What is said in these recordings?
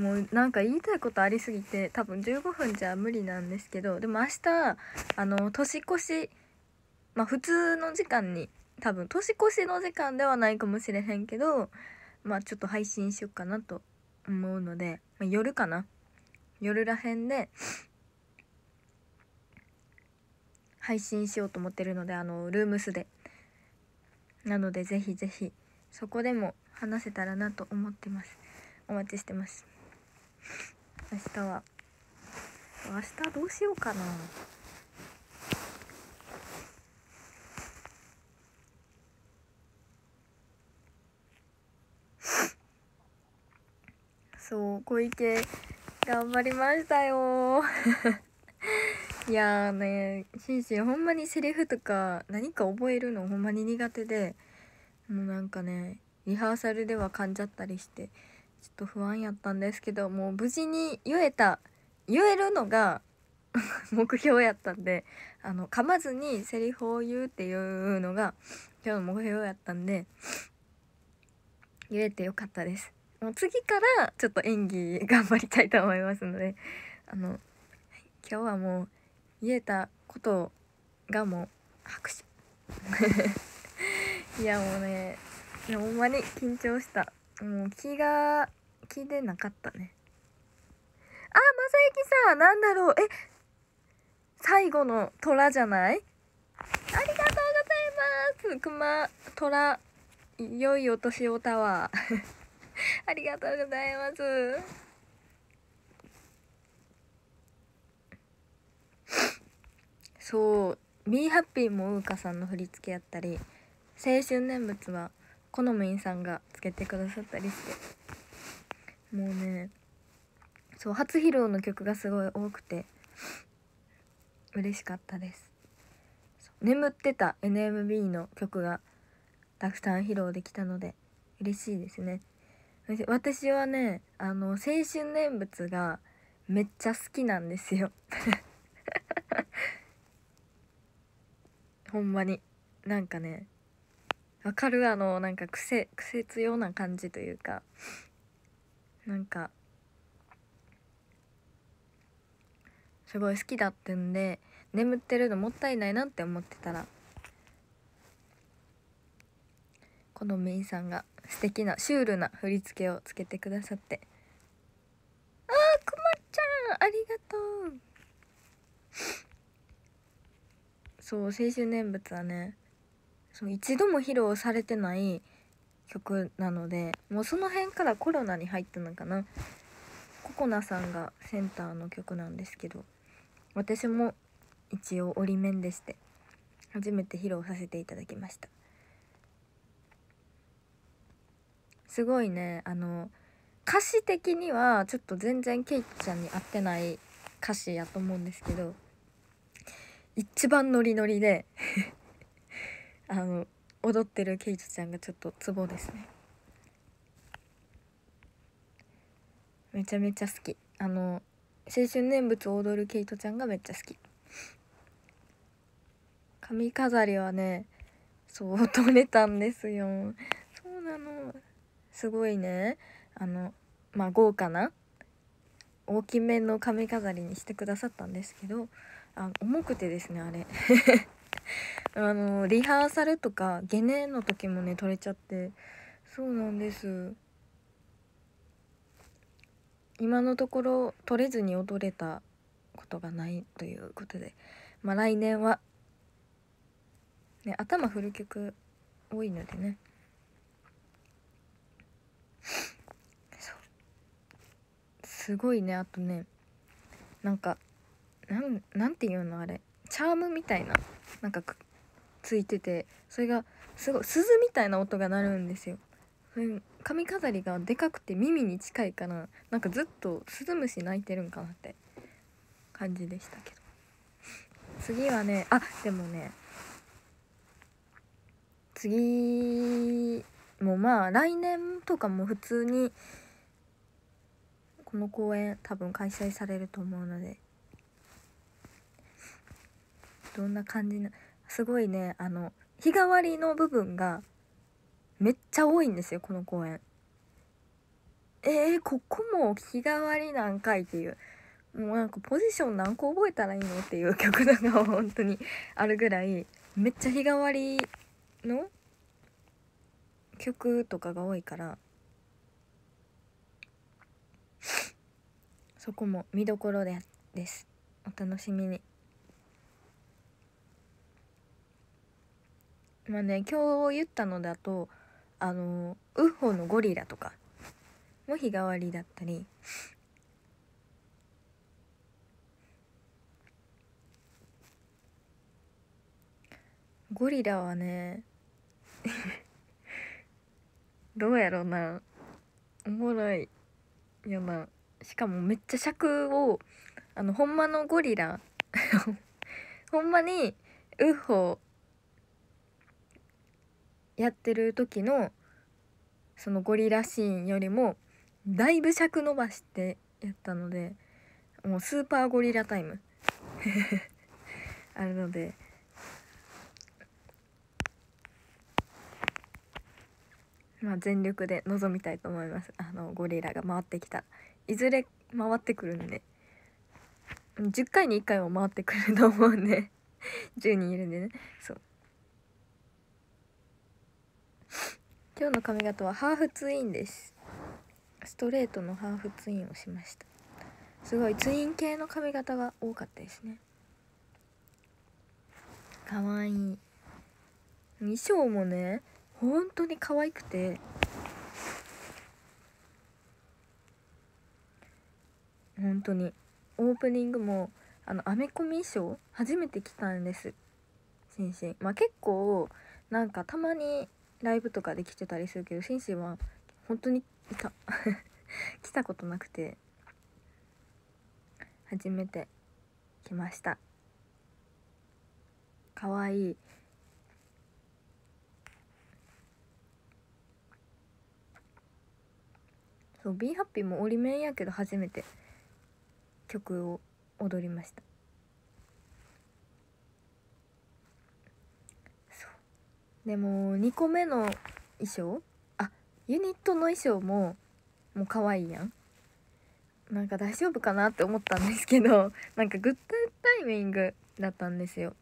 もうなんか言いたいことありすぎて多分15分じゃ無理なんですけどでも明日あの年越しまあ普通の時間に多分年越しの時間ではないかもしれへんけどまあちょっと配信しようかなと思うので、まあ、夜かな。夜らへんで配信しようと思ってるのであのルームスで。なのでぜひぜひそこでも話せたらなと思ってます。お待ちしてます。明日は。明日どうしようかな。そう小池頑張りましたよ。いやねシンシンほんまにセリフとか何か覚えるのほんまに苦手で。もうなんかねリハーサルでは噛んじゃったりして。ちょっと不安やったんですけどもう無事に言えた言えるのが 目標やったんであの噛まずにセリフを言うっていうのが今日の目標やったんで言えてよかったです。もう次からちょっと演技頑張りたいと思いますのであの今日はもう言えたことがもう拍手 いやもうねほんまに緊張した。もう気が気でなかったね。あまさゆきさんなんだろう。え最後の虎じゃない？ありがとうございます。熊虎良いお年をタワー。ありがとうございます。そう「b ーハッピーもうーかさんの振り付けやったり「青春念仏」はこのみんさんがつけてくださったりして。もうねそう初披露の曲がすごい多くて嬉しかったです。眠ってた NMB の曲がたくさん披露できたので嬉しいですね。私はねあの青春念仏がめっちゃ好きなんですよ。ほんまに。なんかねわかるあのなんか癖癖強な感じというかなんかすごい好きだってんで眠ってるのもったいないなって思ってたらこのメイさんが素敵なシュールな振り付けをつけてくださってあーくまちゃんありがとう。そう青春念仏はねそう一度も披露されてない曲なのでもうその辺からコロナに入ったのかな。ココナさんがセンターの曲なんですけど私も一応折り面でして初めて披露させていただきました。すごいねあの歌詞的にはちょっと全然ケイちゃんに合ってない歌詞やと思うんですけど一番ノリノリであの踊ってるケイトちゃんがちょっとツボですね。めちゃめちゃ好き。あの青春念仏を踊るケイトちゃんがめっちゃ好き。髪飾りはねそう取れたんですよ。そうなの。すごいね。あのまあ豪華な大きめの髪飾りにしてくださったんですけどあ重くてですねあれ。あのリハーサルとかゲネの時もね取れちゃってそうなんです。今のところ取れずに踊れたことがないということでまあ来年はね頭振る曲多いのでね。すごいねあとねなんかなんなんていうのあれ。チャームみたいな。なんかついててそれがすごい鈴みたいな音が鳴るんですよ。髪飾りがでかくて耳に近いからなんかずっとスズムシ鳴いてるんかなって感じでしたけど。次はねあでもね次もまあ来年とかも普通にこの公演多分開催されると思うのでどんな感じなすごいねあの日替わりの部分がめっちゃ多いんですよこの公演えー、ここも日替わりなんかいっていう。もうなんかポジション何個覚えたらいいのっていう曲とか本当にあるぐらいめっちゃ日替わりの曲とかが多いからそこも見どころでです。お楽しみに。まあね今日言ったのだとあのウッホのゴリラとかも日替わりだったりゴリラはね どうやろうなおもろいよな。しかもめっちゃ尺をあのほんまのゴリラ ほんまにウッホやってる時のそのゴリラシーンよりもだいぶ尺伸ばしてやったのでもうスーパーゴリラタイム。あるので。まあ全力で臨みたいと思います。あのゴリラが回ってきた。いずれ回ってくるんで。10回に1回は回ってくると思うんで。10人いるんでね。そう。今日の髪型はハーフツインです。ストレートのハーフツインをしました。すごいツイン系の髪型が多かったですね。かわいい。衣装もね本当に可愛くて。本当に。オープニングもあのアメコミ衣装？初めて着たんです。シンシンまあ結構なんかたまにライブとかで着てたりするけどシンシンは本当にいた 来たことなくて初めて来ました。かわい。いそう b ハッピーも折り面やけど初めて曲を踊りましたそうでも2個目の衣装？あユニットの衣装ももう可愛いやん。なんか大丈夫かなって思ったんですけど なんかグッドタイミングだったんですよ。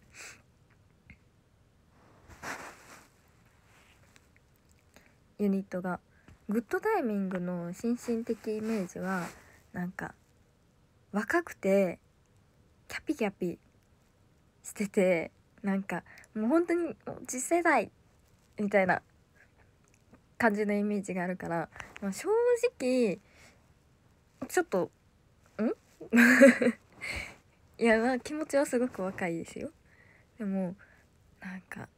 ユニットが。グッドタイミングの心身的イメージはなんか若くてキャピキャピしててなんかもう本当に次世代みたいな感じのイメージがあるから、まあ、正直ちょっとん？いやまあ気持ちはすごく若いですよ。でもなんか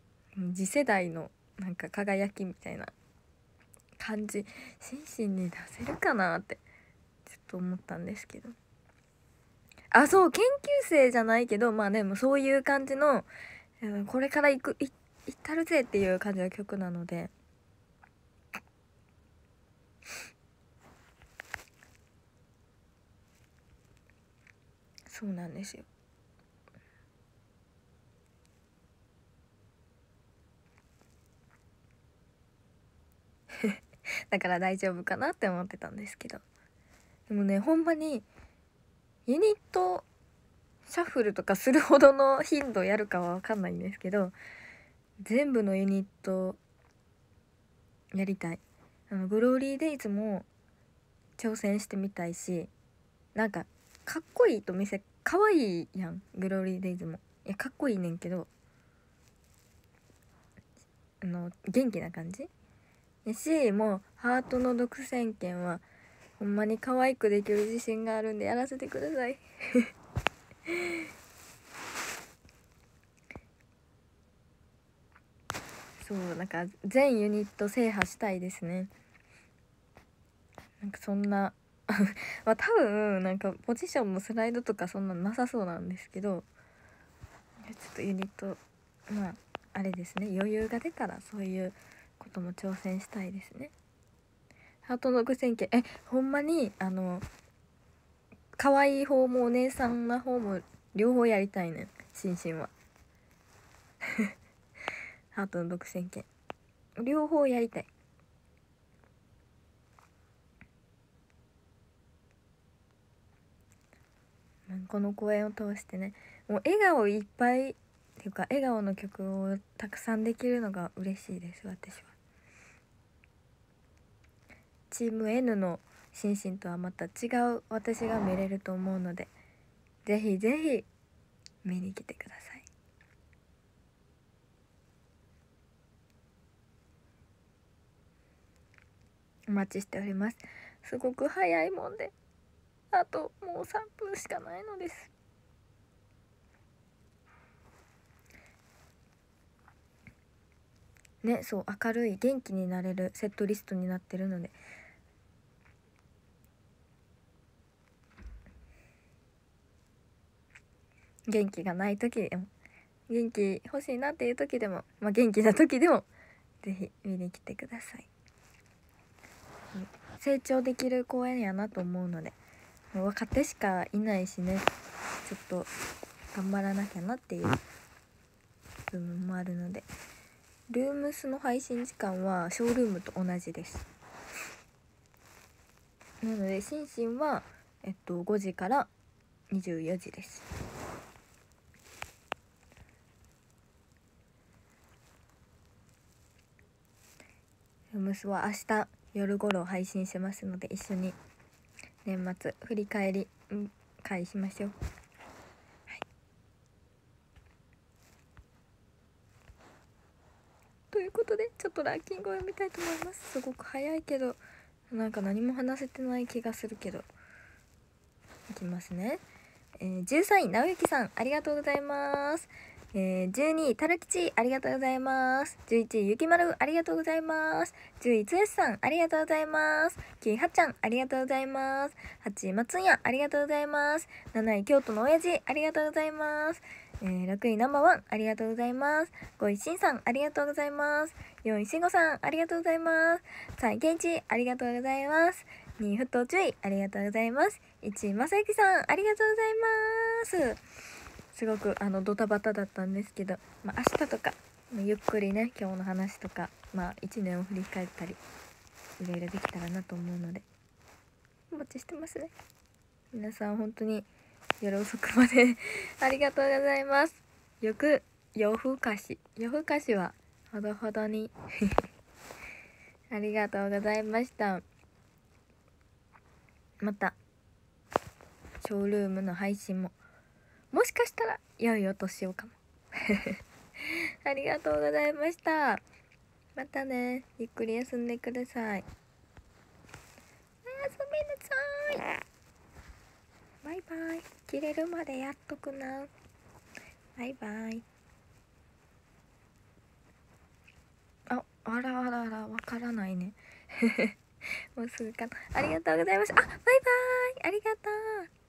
次世代のなんか輝きみたいな感じ心身に出せるかなってちょっと思ったんですけど。あそう研究生じゃないけどまあでもそういう感じのこれから行く行ったるぜっていう感じの曲なので。そうなんですよ。だから大丈夫かなって思ってたんですけど。でもねほんまにユニットシャッフルとかするほどの頻度やるかは分かんないんですけど全部のユニットやりたい。あのグローリーデイズも挑戦してみたいしなんかかっこいいと見せかわいいやん。グローリーデイズも。いやかっこいいねんけどあの元気な感じ。やしもうハートの独占権はほんまに可愛くできる自信があるんでやらせてください。そうなんか全ユニット制覇したいですね。なんかそんな まあ多分なんかポジションもスライドとかそんななさそうなんですけどちょっとユニットまああれですね。余裕が出たらそういうことも挑戦したいですね。ハートの具選挙えほんまにあの可愛い方もお姉さんな方も両方やりたいねシンシンは。ハートの独占権。両方やりたい。この公演を通してね。もう笑顔いっぱいっていうか笑顔の曲をたくさんできるのが嬉しいです私は。チーム N のシンシンとはまた違う私が見れると思うのでぜひぜひ見に来てください。お待ちしております。すごく早いもんであともう3分しかないのです。ねそう明るい元気になれるセットリストになってるので元気がない時でも元気欲しいなっていう時でも、まあ、元気な時でも是非見に来てください。成長できる公園やなと思うのでもう若手しかいないしねちょっと頑張らなきゃなっていう部分もあるのでルームスの配信時間はショールームと同じです。なのでシンシンはえっと5時から24時です。ムスは明日夜頃配信しますので一緒に年末振り返り会しましょう。はい。ということでちょっとランキングを読みたいと思います。すごく早いけどなんか何も話せてない気がするけどいきますね。えー、13位直之さんありがとうございます。えー、12位、たるきち、ありがとうございます。11位、ゆきまる、ありがとうございます。10位、つやしさん、ありがとうございます。9位、はっちゃん、ありがとうございます。8位、まつんや、ありがとうございます。7位、京都の親父、ありがとうございます。えー、6位、ナンバーワン、ありがとうございます。5位、しんさん、ありがとうございます。4位、しんごさん、ありがとうございます。3位、けんち、ありがとうございます。2位、ふっと注意、ありがとうございます。1位、まさゆきさん、ありがとうございます。すごくあのドタバタだったんですけど、まあ、明日とかゆっくりね今日の話とか、まあ、1年を振り返ったりいろいろできたらなと思うのでお待ちしてますね。皆さん本当に夜遅くまで ありがとうございます。よく夜更かし夜更かしはほどほどに ありがとうございました。またショールームの配信ももしかしたら良いお年をかも。ありがとうございました。またね。ゆっくり休んでください。おやすみなさいバイバイ。切れるまでやっとくな。バイバイ。ああらあらあら。わからないね。もうすぐかな。ありがとうございました。あバイバイ。ありがとう。